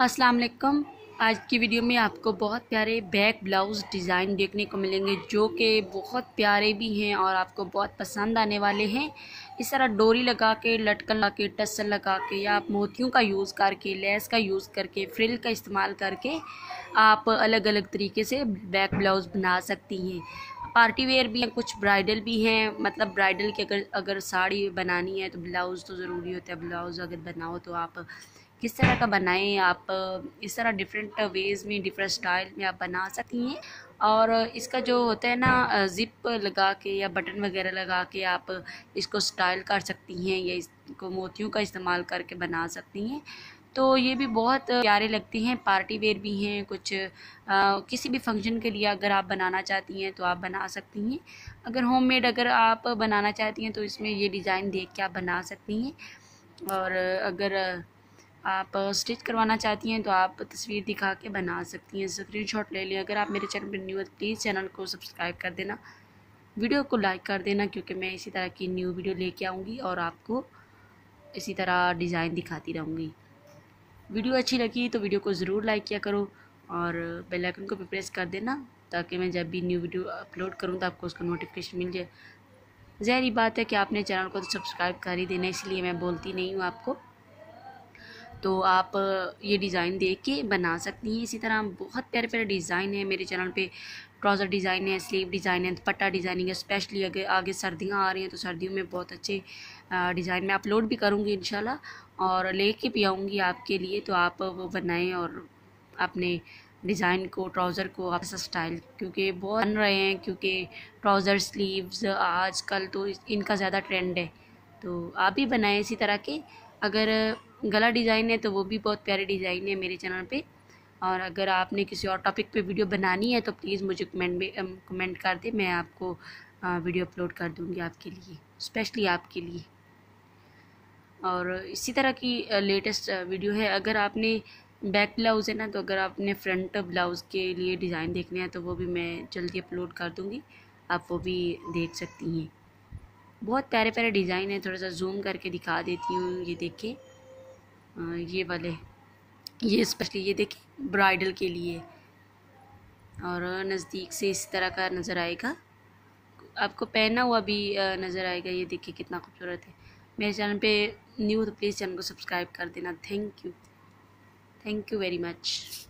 अस्सलाम वालेकुम। आज की वीडियो में आपको बहुत प्यारे बैक ब्लाउज़ डिज़ाइन देखने को मिलेंगे, जो कि बहुत प्यारे भी हैं और आपको बहुत पसंद आने वाले हैं। इस तरह डोरी लगा के, लटकन लगा के टसल लगा के या आप मोतियों का यूज़ करके, लेस का यूज़ करके, फ्रिल का इस्तेमाल करके आप अलग अलग तरीके से बैक ब्लाउज़ बना सकती हैं। पार्टी वेयर भी हैं, कुछ ब्राइडल भी हैं। मतलब ब्राइडल की अगर अगर साड़ी बनानी है तो ब्लाउज़ तो ज़रूरी होता है। ब्लाउज़ अगर बनाओ तो आप किस तरह का बनाएँ? आप इस तरह डिफरेंट वेज़ में डिफरेंट स्टाइल में आप बना सकती हैं। और इसका जो होता है ना ज़िप लगा के या बटन वगैरह लगा के आप इसको स्टाइल कर सकती हैं या इसको मोतियों का इस्तेमाल करके बना सकती हैं। तो ये भी बहुत प्यारे लगते हैं पार्टी वेयर भी हैं कुछ आ, किसी भी फ़ंक्शन के लिए अगर आप बनाना चाहती हैं तो आप बना सकती हैं। अगर होममेड अगर आप बनाना चाहती हैं तो इसमें ये डिज़ाइन देख के आप बना सकती हैं। और अगर आप स्टिच करवाना चाहती हैं तो आप तस्वीर दिखा के बना सकती हैं। स्क्रीन शॉट ले लें। अगर आप मेरे चैनल पर न्यू है तो प्लीज़ चैनल को सब्सक्राइब कर देना। वीडियो को लाइक कर देना क्योंकि मैं इसी तरह की न्यू वीडियो लेके आऊँगी और आपको इसी तरह डिज़ाइन दिखाती रहूँगी। वीडियो अच्छी लगी तो वीडियो को ज़रूर लाइक किया करो और बेल आइकन को भी प्रेस कर देना ताकि मैं जब भी न्यू वीडियो अपलोड करूँ तो आपको उसका नोटिफिकेशन मिल जाए। जहरी बात है कि आपने चैनल को तो सब्सक्राइब कर ही देना, इसलिए मैं बोलती नहीं हूँ आपको। तो आप ये डिज़ाइन देख के बना सकती हैं। इसी तरह बहुत प्यारे प्यारे डिज़ाइन है मेरे चैनल पे। ट्राउज़र डिज़ाइन है, स्लीव डिज़ाइन है पट्टा डिज़ाइनिंग है, स्पेशली अगर आगे सर्दियाँ आ रही हैं तो सर्दियों में बहुत अच्छे डिज़ाइन मैं अपलोड भी करूँगी इन और ले के भी आऊँगी आपके लिए तो आप वो बनाएँ और अपने डिज़ाइन को, ट्राउज़र को आप स्टाइल, क्योंकि बहुत बन रहे हैं, क्योंकि ट्राउज़र, स्लीव्स आजकल तो इनका ज़्यादा ट्रेंड है। तो आप भी बनाएँ इसी तरह के। अगर गला डिज़ाइन है तो वो भी बहुत प्यारे डिज़ाइन है मेरे चैनल पे। और अगर आपने किसी और टॉपिक पे वीडियो बनानी है तो प्लीज़ मुझे कमेंट में कमेंट कर दे, मैं आपको वीडियो अपलोड कर दूँगी आपके लिए, स्पेशली आपके लिए। और इसी तरह की लेटेस्ट वीडियो है। अगर आपने बैक ब्लाउज़ है ना तो अगर आपने फ्रंट ब्लाउज़ के लिए डिज़ाइन देखने हैं तो वो भी मैं जल्दी अपलोड कर दूँगी। आप वो भी देख सकती हैं। बहुत प्यारे प्यारे डिज़ाइन है, थोड़ा सा जूम करके दिखा देती हूँ, ये देखिए ये वाले, ये स्पेशली ये देखें ब्राइडल के लिए। और नज़दीक से इस तरह का नज़र आएगा। आपको पहना हुआ भी नज़र आएगा। ये देखिए कितना खूबसूरत है। मेरे चैनल पे न्यू तो प्लीज़ चैनल को सब्सक्राइब कर देना। Thank you thank you very much